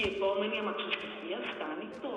Η επόμενη αμαξοστοιχεία φτάνει τώρα.